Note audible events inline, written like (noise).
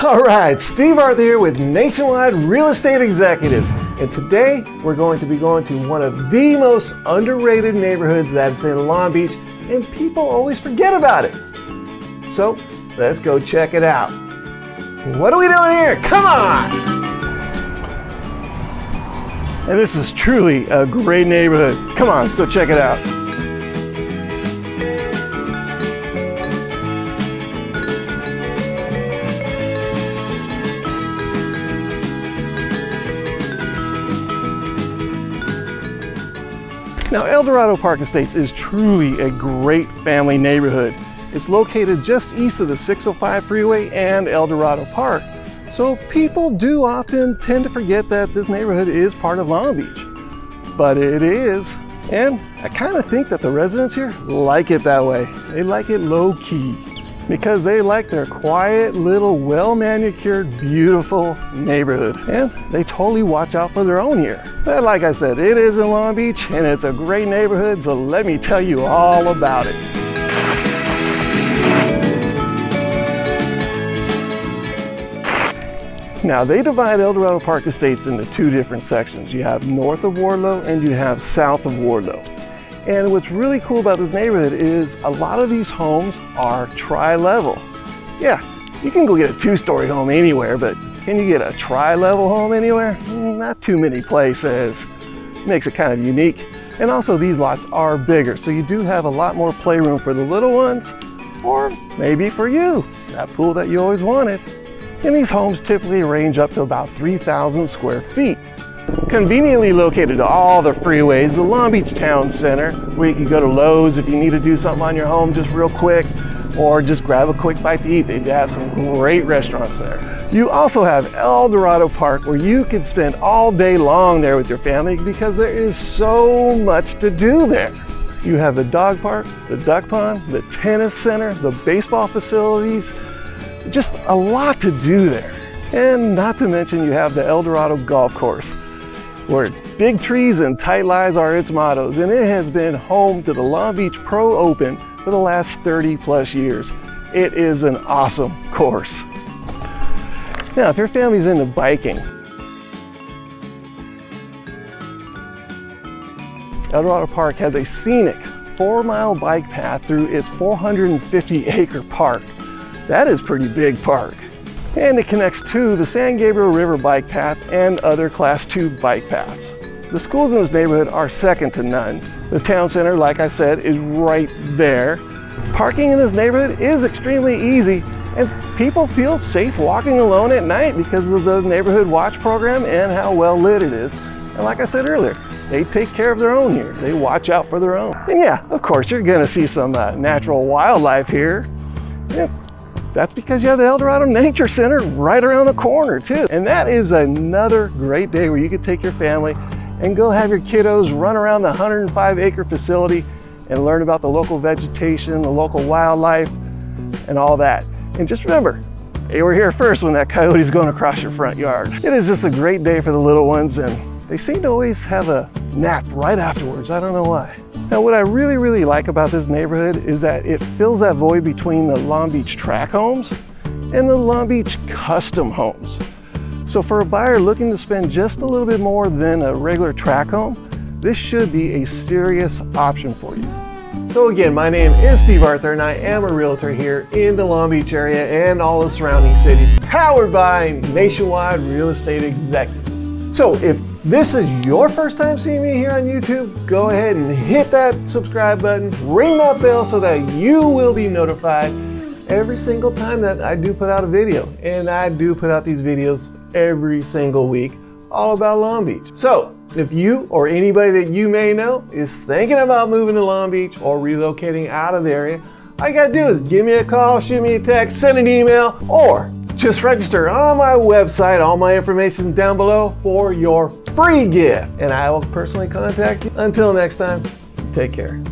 (laughs) All right, Steve Arthur here with Nationwide Real Estate Executives. And today we're going to be going to one of the most underrated neighborhoods that's in Long Beach, and people always forget about it. So let's go check it out. What are we doing here? Come on! And this is truly a great neighborhood. Come on, let's go check it out. Now, El Dorado Park Estates is truly a great family neighborhood. It's located just east of the 605 freeway and El Dorado Park. So people do often tend to forget that this neighborhood is part of Long Beach. But it is. And I kind of think that the residents here like it that way. They like it low key because they like their quiet little well manicured beautiful neighborhood and they totally watch out for their own here. But like I said, it is in Long Beach and it's a great neighborhood so let me tell you all about it. Now they divide El Dorado Park Estates into two different sections. You have north of Wardlow and you have south of Wardlow. And what's really cool about this neighborhood is a lot of these homes are tri-level. Yeah, you can go get a two-story home anywhere, but can you get a tri-level home anywhere? Mm, not too many places. Makes it kind of unique. And also these lots are bigger, so you do have a lot more playroom for the little ones, or maybe for you, that pool that you always wanted. And these homes typically range up to about 3,000 square feet. Conveniently located to all the freeways, the Long Beach Town Center, where you can go to Lowe's if you need to do something on your home just real quick, or just grab a quick bite to eat. They have some great restaurants there. You also have El Dorado Park, where you can spend all day long there with your family because there is so much to do there. You have the dog park, the duck pond, the tennis center, the baseball facilities, just a lot to do there. And not to mention you have the El Dorado Golf Course, where big trees and tight lies are its mottos, and it has been home to the Long Beach Pro Open for the last 30 plus years. It is an awesome course. Now, if your family's into biking, El Dorado Park has a scenic four mile bike path through its 450 acre park. That is pretty big park and it connects to the San Gabriel River bike path and other class 2 bike paths. The schools in this neighborhood are second to none. The town center, like I said, is right there. Parking in this neighborhood is extremely easy and people feel safe walking alone at night because of the neighborhood watch program and how well lit it is. And like I said earlier, they take care of their own here. They watch out for their own. And yeah, of course, you're gonna see some uh, natural wildlife here. Yeah, that's because you have the El Dorado Nature Center right around the corner too. And that is another great day where you could take your family and go have your kiddos run around the 105 acre facility and learn about the local vegetation, the local wildlife, and all that. And just remember, they were here first when that coyote's going across your front yard. It is just a great day for the little ones and they seem to always have a nap right afterwards. I don't know why. Now what I really, really like about this neighborhood is that it fills that void between the Long Beach track homes and the Long Beach custom homes. So for a buyer looking to spend just a little bit more than a regular track home, this should be a serious option for you. So again, my name is Steve Arthur and I am a realtor here in the Long Beach area and all the surrounding cities, powered by Nationwide Real Estate Executives. So if this is your first time seeing me here on YouTube, go ahead and hit that subscribe button, ring that bell so that you will be notified every single time that I do put out a video. And I do put out these videos every single week all about Long Beach. So if you or anybody that you may know is thinking about moving to Long Beach or relocating out of the area, all you gotta do is give me a call, shoot me a text, send an email, or just register on my website, all my information down below for your free gift. And I will personally contact you. Until next time, take care.